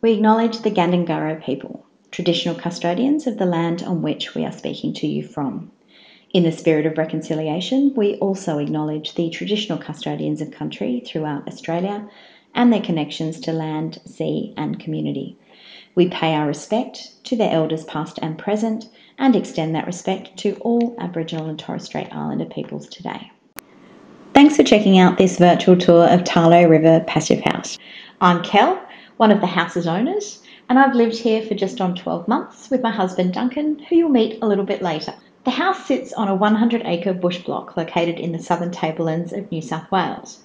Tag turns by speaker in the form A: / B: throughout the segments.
A: We acknowledge the Gundungurra people, traditional custodians of the land on which we are speaking to you from. In the spirit of reconciliation, we also acknowledge the traditional custodians of country throughout Australia and their connections to land, sea, and community. We pay our respect to their elders past and present and extend that respect to all Aboriginal and Torres Strait Islander peoples today. Thanks for checking out this virtual tour of Tarlo River Passive House. I'm Kel, one of the house's owners, and I've lived here for just on 12 months with my husband Duncan, who you'll meet a little bit later. The house sits on a 100 acre bush block located in the southern tablelands of New South Wales.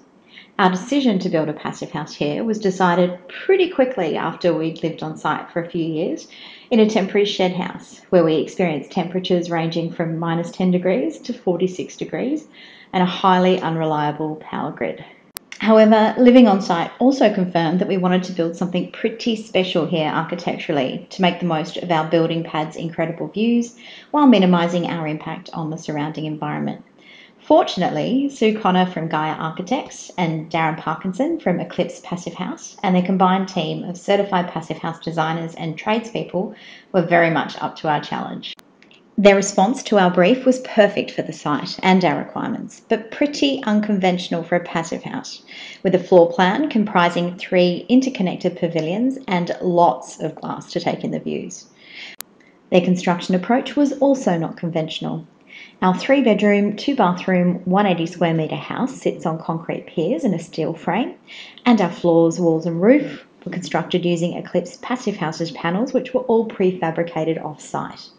A: Our decision to build a passive house here was decided pretty quickly after we'd lived on site for a few years in a temporary shed house where we experienced temperatures ranging from minus 10 degrees to 46 degrees and a highly unreliable power grid. However, living on site also confirmed that we wanted to build something pretty special here architecturally to make the most of our building pad's incredible views while minimising our impact on the surrounding environment. Fortunately, Sue Connor from Gaia Architects and Darren Parkinson from Eclipse Passive House and their combined team of certified passive house designers and tradespeople were very much up to our challenge. Their response to our brief was perfect for the site and our requirements, but pretty unconventional for a passive house, with a floor plan comprising three interconnected pavilions and lots of glass to take in the views. Their construction approach was also not conventional, our three bedroom, two bathroom, 180 square metre house sits on concrete piers in a steel frame, and our floors, walls, and roof were constructed using Eclipse Passive Houses panels, which were all prefabricated off site.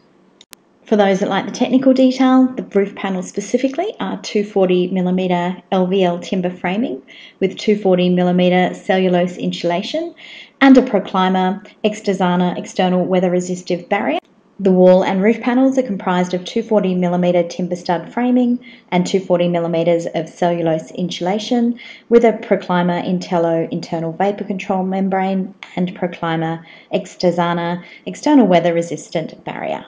A: For those that like the technical detail, the roof panels specifically are 240mm LVL timber framing with 240mm cellulose insulation and a Proclima Extasana external weather resistive barrier. The wall and roof panels are comprised of 240mm timber stud framing and 240mm of cellulose insulation with a Proclima Intello internal vapour control membrane and Proclima Extasana external weather resistant barrier.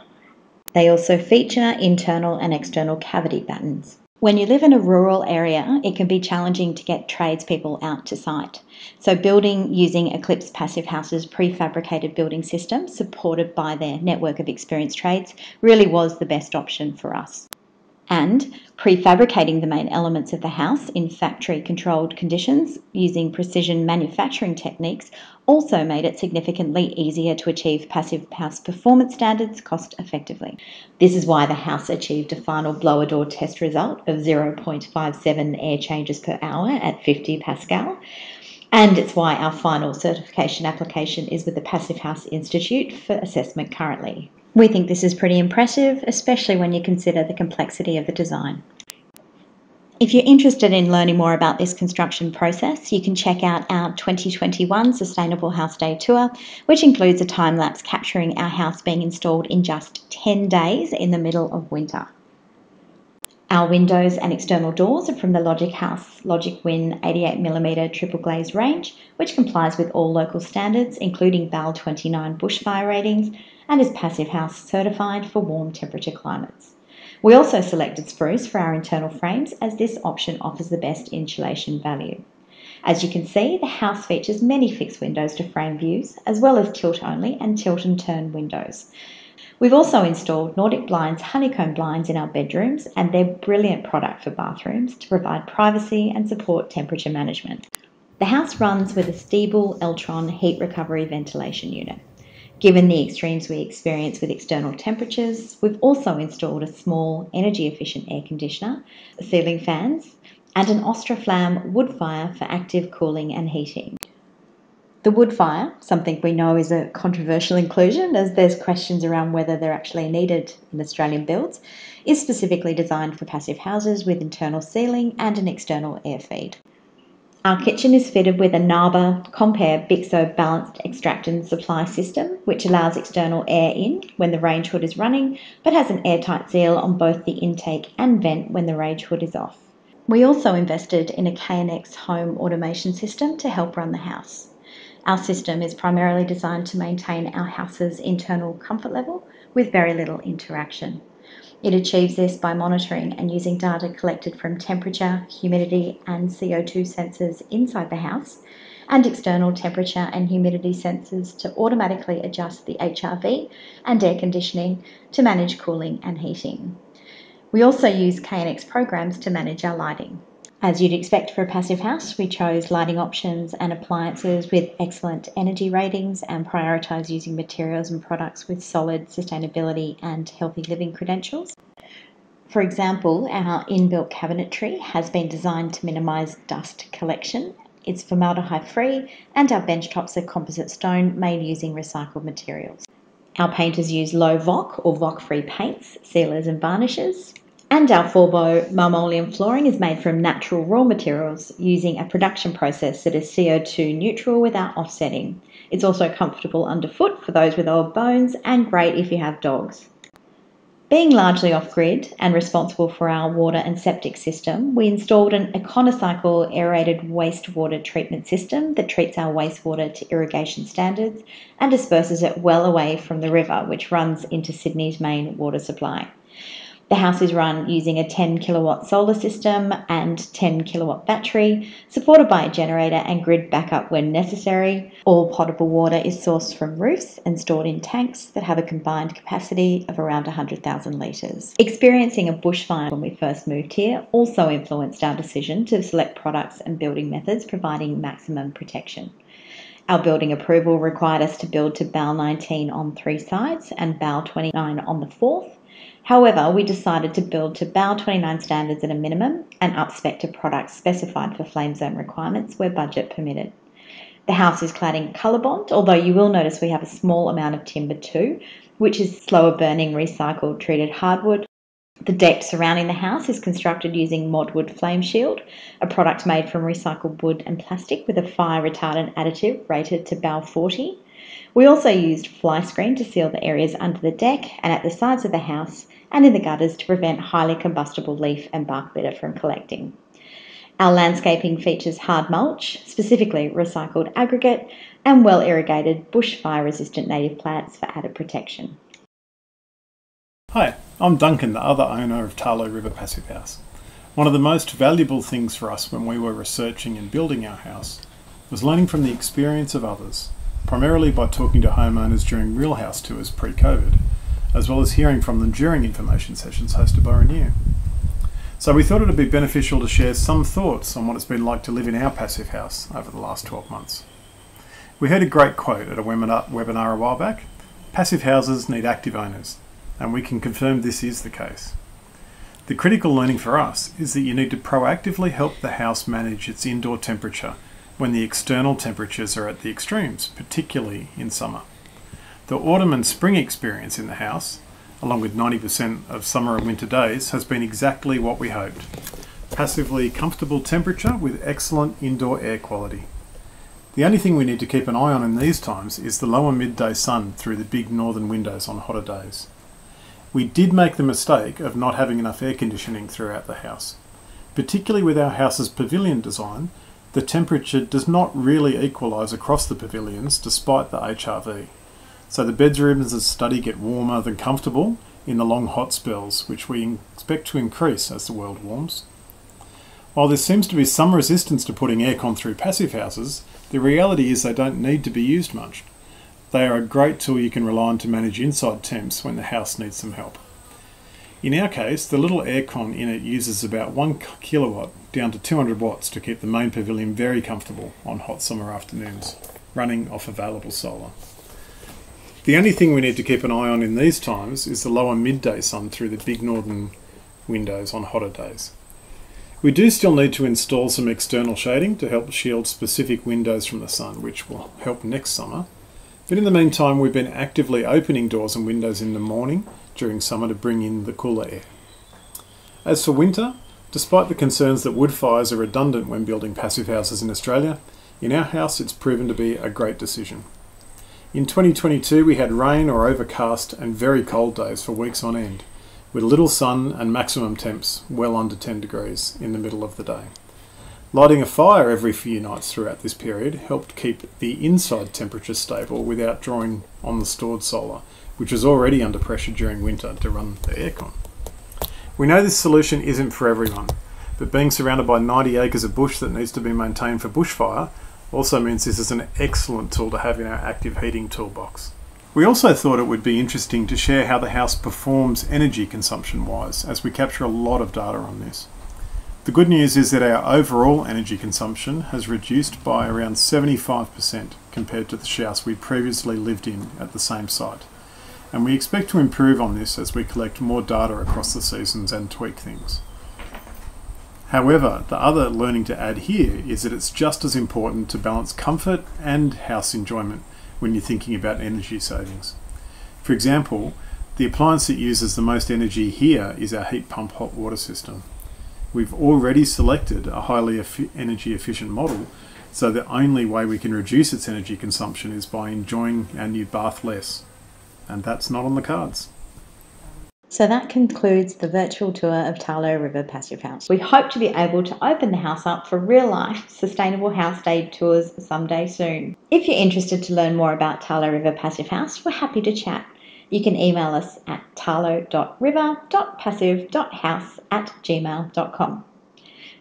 A: They also feature internal and external cavity battens. When you live in a rural area, it can be challenging to get tradespeople out to site. So, building using Eclipse Passive House's prefabricated building system, supported by their network of experienced trades, really was the best option for us and prefabricating the main elements of the house in factory controlled conditions using precision manufacturing techniques also made it significantly easier to achieve passive house performance standards cost effectively. This is why the house achieved a final blower door test result of 0.57 air changes per hour at 50 Pascal. And it's why our final certification application is with the Passive House Institute for assessment currently. We think this is pretty impressive, especially when you consider the complexity of the design. If you're interested in learning more about this construction process, you can check out our 2021 Sustainable House Day tour, which includes a time lapse capturing our house being installed in just 10 days in the middle of winter. Our windows and external doors are from the Logikhaus Logic Win 88mm triple glaze range, which complies with all local standards, including BAL 29 bushfire ratings, and is Passive House certified for warm temperature climates. We also selected spruce for our internal frames as this option offers the best insulation value. As you can see, the house features many fixed windows to frame views, as well as tilt only and tilt and turn windows. We've also installed Nordic Blinds honeycomb blinds in our bedrooms, and they're brilliant product for bathrooms to provide privacy and support temperature management. The house runs with a Stiebel Eltron heat recovery ventilation unit. Given the extremes we experience with external temperatures, we've also installed a small energy efficient air conditioner, ceiling fans, and an Austroflamme wood fire for active cooling and heating. The wood fire, something we know is a controversial inclusion as there's questions around whether they're actually needed in Australian builds, is specifically designed for passive houses with internal ceiling and an external air feed. Our kitchen is fitted with a Naber Compair Bixo balanced extractant supply system, which allows external air in when the range hood is running, but has an airtight seal on both the intake and vent when the range hood is off. We also invested in a KNX home automation system to help run the house. Our system is primarily designed to maintain our house's internal comfort level with very little interaction. It achieves this by monitoring and using data collected from temperature, humidity, and CO2 sensors inside the house and external temperature and humidity sensors to automatically adjust the HRV and air conditioning to manage cooling and heating. We also use KNX programs to manage our lighting. As you'd expect for a passive house, we chose lighting options and appliances with excellent energy ratings and prioritised using materials and products with solid sustainability and healthy living credentials. For example, our inbuilt cabinetry has been designed to minimise dust collection. It's formaldehyde free, and our benchtops are composite stone made using recycled materials. Our painters use low VOC or VOC free paints, sealers, and varnishes. And our Forbo flooring is made from natural raw materials using a production process that is CO2 neutral without offsetting. It's also comfortable underfoot for those with old bones and great if you have dogs. Being largely off grid and responsible for our water and septic system, we installed an Econocycle aerated wastewater treatment system that treats our wastewater to irrigation standards and disperses it well away from the river, which runs into Sydney's main water supply. The house is run using a 10 kilowatt solar system and 10 kilowatt battery, supported by a generator and grid backup when necessary. All potable water is sourced from roofs and stored in tanks that have a combined capacity of around 100,000 litres. Experiencing a bushfire when we first moved here also influenced our decision to select products and building methods providing maximum protection. Our building approval required us to build to BAL 19 on three sides and BAL 29 on the fourth However, we decided to build to BAL 29 standards at a minimum and upspec to products specified for flame zone requirements where budget permitted. The house is clad in Colorbond, although you will notice we have a small amount of timber too, which is slower burning recycled treated hardwood. The deck surrounding the house is constructed using Modwood Flame Shield, a product made from recycled wood and plastic with a fire retardant additive rated to BAL 40. We also used fly screen to seal the areas under the deck and at the sides of the house and in the gutters to prevent highly combustible leaf and bark litter from collecting. Our landscaping features hard mulch, specifically recycled aggregate, and well irrigated bushfire resistant native plants for added protection.
B: Hi, I'm Duncan, the other owner of Tarlo River Passive House. One of the most valuable things for us when we were researching and building our house was learning from the experience of others, primarily by talking to homeowners during real house tours pre COVID as well as hearing from them during information sessions hosted by Renew. So we thought it would be beneficial to share some thoughts on what it's been like to live in our passive house over the last 12 months. We heard a great quote at a webinar a while back passive houses need active owners, and we can confirm this is the case. The critical learning for us is that you need to proactively help the house manage its indoor temperature when the external temperatures are at the extremes, particularly in summer. The autumn and spring experience in the house, along with 90% of summer and winter days, has been exactly what we hoped. Passively comfortable temperature with excellent indoor air quality. The only thing we need to keep an eye on in these times is the lower midday sun through the big northern windows on hotter days. We did make the mistake of not having enough air conditioning throughout the house. Particularly with our house's pavilion design, the temperature does not really equalise across the pavilions despite the HRV. So the bedrooms and study get warmer than comfortable in the long hot spells, which we expect to increase as the world warms. While there seems to be some resistance to putting aircon through passive houses, the reality is they don't need to be used much. They are a great tool you can rely on to manage inside temps when the house needs some help. In our case, the little aircon in it uses about 1 kilowatt down to 200 watts to keep the main pavilion very comfortable on hot summer afternoons, running off available solar. The only thing we need to keep an eye on in these times is the lower midday sun through the big northern windows on hotter days. We do still need to install some external shading to help shield specific windows from the sun, which will help next summer. But in the meantime, we've been actively opening doors and windows in the morning during summer to bring in the cooler air. As for winter, despite the concerns that wood fires are redundant when building passive houses in Australia, in our house it's proven to be a great decision. In 2022, we had rain or overcast and very cold days for weeks on end, with little sun and maximum temps well under 10 degrees in the middle of the day. Lighting a fire every few nights throughout this period helped keep the inside temperature stable without drawing on the stored solar, which was already under pressure during winter to run the aircon. We know this solution isn't for everyone, but being surrounded by 90 acres of bush that needs to be maintained for bushfire, Also means this is an excellent tool to have in our active heating toolbox. We also thought it would be interesting to share how the house performs energy consumption wise, as we capture a lot of data on this. The good news is that our overall energy consumption has reduced by around 75% compared to the house we previously lived in at the same site. And we expect to improve on this as we collect more data across the seasons and tweak things. However, the other learning to add here is that it's just as important to balance comfort and house enjoyment when you're thinking about energy savings. For example, the appliance that uses the most energy here is our heat pump hot water system. We've already selected a highly energy efficient model, so the only way we can reduce its energy consumption is by enjoying our new bath less. And that's not on the cards.
A: So that concludes the virtual tour of Tarlo River Passive House. We hope to be able to open the house up for real life sustainable house day tours someday soon. If you're interested to learn more about Tarlo River Passive House, we're happy to chat. You can email us at tarlo.river.passive.house at gmail.com.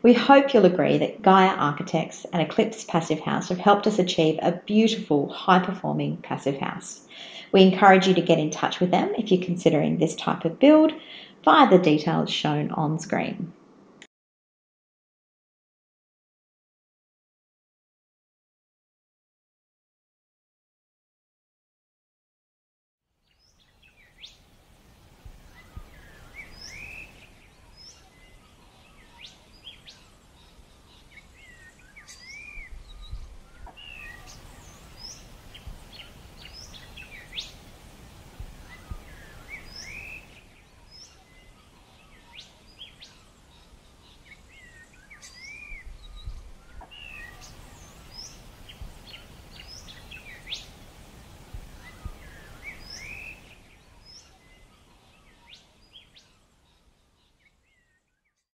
A: We hope you'll agree that Gaia Architects and Eclipse Passive House have helped us achieve a beautiful, high performing passive house. We encourage you to get in touch with them if you're considering this type of build via the details shown on screen.